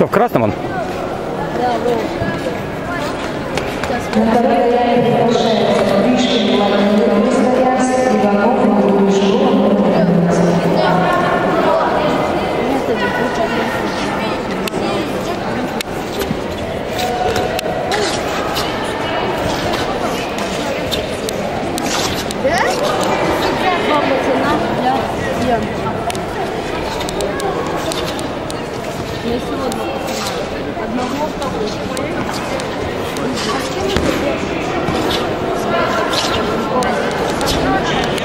Что, в красном он? Да, вот. Я сегодня. Одного Он из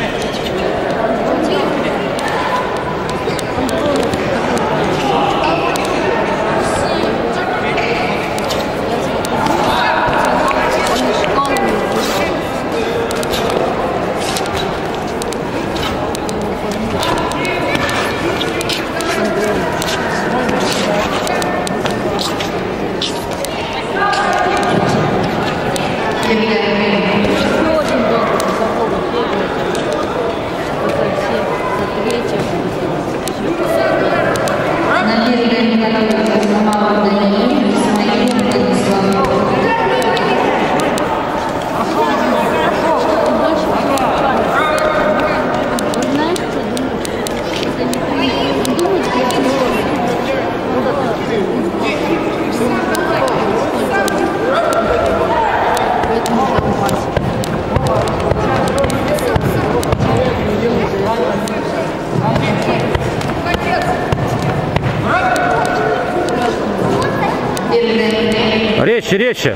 Резче, резче.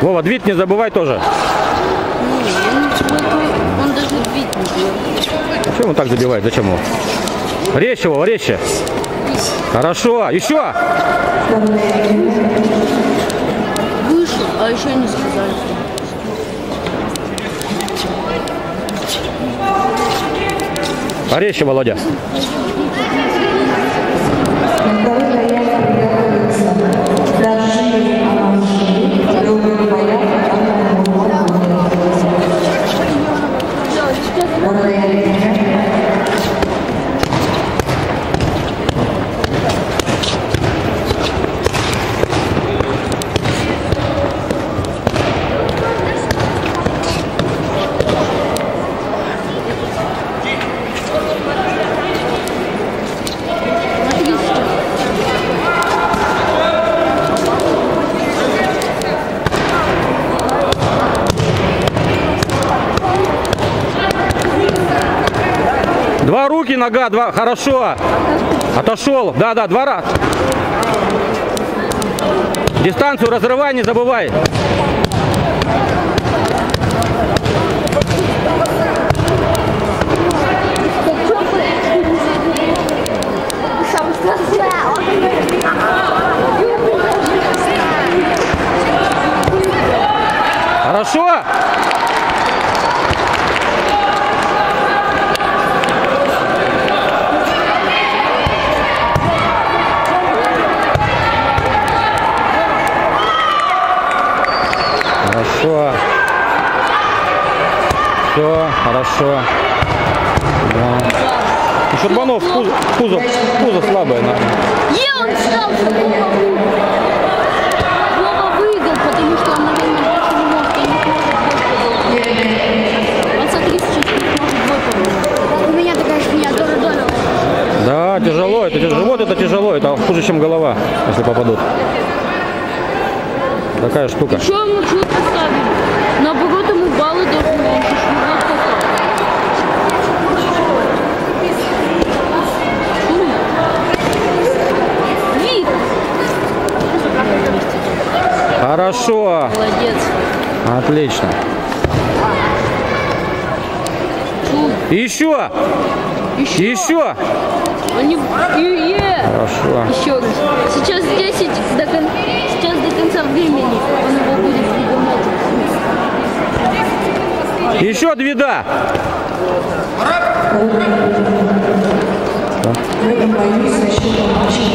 Вова, двит не забывай тоже. он даже бить не. Почему он так забивает? Зачем его? Резче, Вова, резче. Хорошо, еще. Вышел, а еще не сказали. Порезче, Володя. Второй Два руки, нога, два. Хорошо. Отошел. Да, да, два раза. Дистанцию разрывай, не забывай. Хорошо. Хорошо. Все, хорошо. Да. Ну, Шурбанов, пузо, пузо, пузо слабое. наверное. Е, он встал! Вова выиграл, потому что он, наверное, больше не может. Он не сможет двойку продолжить. Он смотри, сейчас не сможет двойку продолжить. У меня такая шпиня, тоже доля. Да, тяжело, это тяжело. Вот это тяжело, это хуже, чем голова, если попадут. Такая штука. Что ему чуть поставили? Наоборот, ему баллы должны меньше. Вот! Хорошо. Молодец. Отлично. Еще. Еще. Еще. Он не... И- е. Хорошо. Еще раз. Сейчас 10 до кон... Сейчас до конца времени он его будет Еще две да. В этом бою со счетом